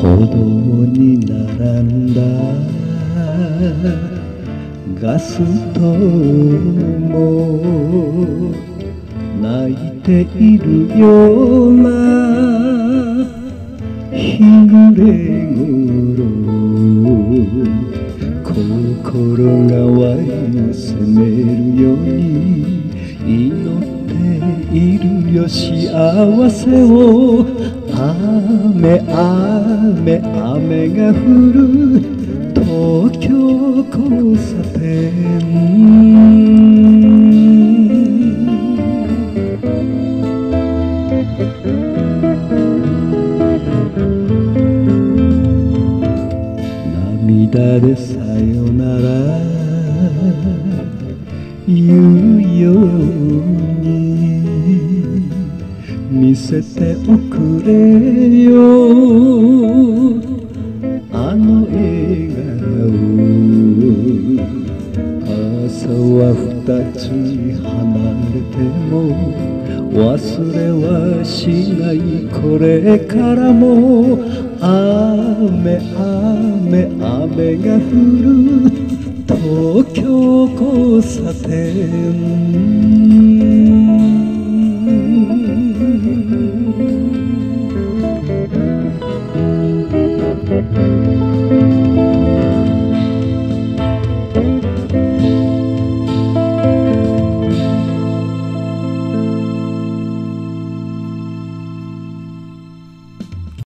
歩道に並んだガス灯も泣いているような日暮れ頃心がわいを責めるように祈っているよ幸せを雨雨雨が降る東京交差点涙でさよなら。言うよ。うに見せておくれよ。あの笑顔。朝は二つに離れても忘れはしない。これからも雨雨が降る東京交差点。